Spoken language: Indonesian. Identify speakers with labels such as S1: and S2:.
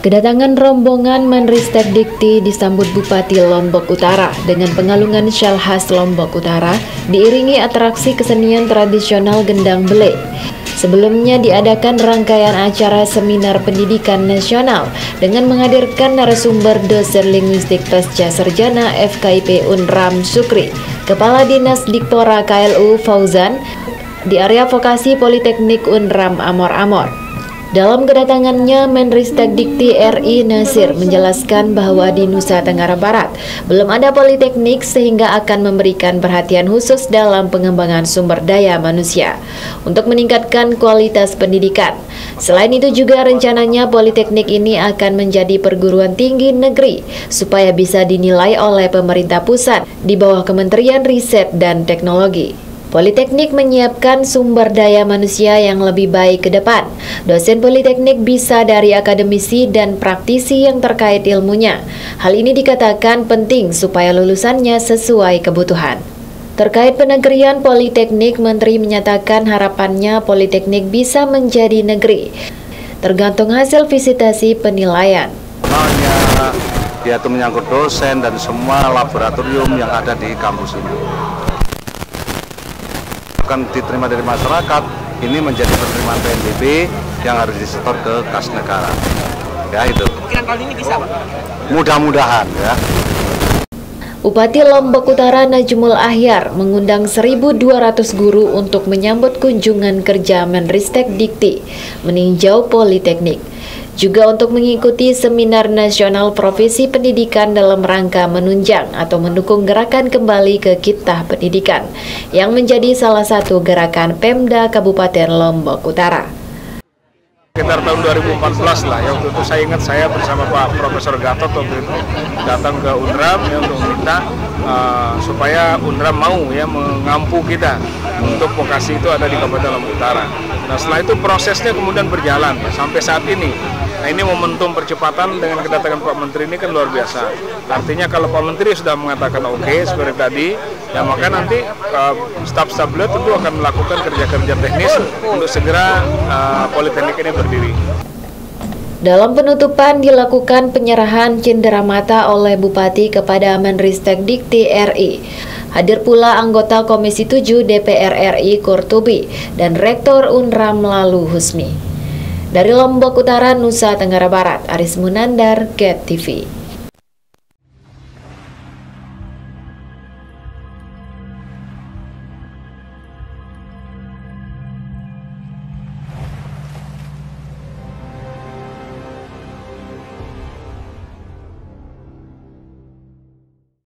S1: Kedatangan rombongan Menristek Dikti disambut Bupati Lombok Utara dengan pengalungan syal khas Lombok Utara diiringi atraksi kesenian tradisional gendang bele. Sebelumnya diadakan rangkaian acara seminar pendidikan nasional dengan menghadirkan narasumber dosen linguistik pasca sarjana FKIP Unram Sukri, Kepala Dinas Diktora KLU Fauzan, di area vokasi Politeknik Unram Amor Amor. Dalam kedatangannya, Menristek Dikti RI Nasir menjelaskan bahwa di Nusa Tenggara Barat belum ada politeknik sehingga akan memberikan perhatian khusus dalam pengembangan sumber daya manusia untuk meningkatkan kualitas pendidikan. Selain itu juga rencananya politeknik ini akan menjadi perguruan tinggi negeri supaya bisa dinilai oleh pemerintah pusat di bawah Kementerian Riset dan Teknologi. Politeknik menyiapkan sumber daya manusia yang lebih baik ke depan. Dosen Politeknik bisa dari akademisi dan praktisi yang terkait ilmunya. Hal ini dikatakan penting supaya lulusannya sesuai kebutuhan. Terkait penegrian Politeknik, Menteri menyatakan harapannya Politeknik bisa menjadi negeri, tergantung hasil visitasi penilaian.
S2: Hanya dia itu menyangkut dosen dan semua laboratorium yang ada di kampus ini akan diterima dari masyarakat ini menjadi penerimaan PNBP yang harus disetor ke kas negara. Ya itu. Kemungkinan kali ini bisa, Pak? Mudah-mudahan ya.
S1: Bupati Lombok Utara Najmul Ahyar mengundang 1.200 guru untuk menyambut kunjungan kerja Menristek Dikti meninjau Politeknik juga untuk mengikuti seminar nasional profesi pendidikan dalam rangka menunjang atau mendukung gerakan kembali ke Kitah Pendidikan yang menjadi salah satu gerakan Pemda Kabupaten Lombok Utara
S3: sekitar tahun 2014 lah ya waktu itu saya ingat saya bersama Pak Profesor Gatot waktu itu datang ke UNRAM ya untuk meminta uh, supaya UNRAM mau ya mengampu kita untuk vokasi itu ada di Kabupaten Lombok Utara. Nah setelah itu prosesnya kemudian berjalan ya, sampai saat ini Nah ini momentum percepatan dengan kedatangan Pak Menteri ini kan luar biasa. Artinya kalau Pak Menteri sudah mengatakan oke okay, seperti tadi, ya maka nanti uh, staf-staf beliau tentu akan melakukan kerja-kerja teknis untuk segera uh, politeknik ini berdiri.
S1: Dalam penutupan dilakukan penyerahan cenderamata oleh Bupati kepada Menristek Dikti RI. Hadir pula anggota Komisi 7 DPR RI Kortubi dan Rektor Unram Lalu Husni. Dari Lombok Utara, Nusa Tenggara Barat, Aris Munandar, GET TV.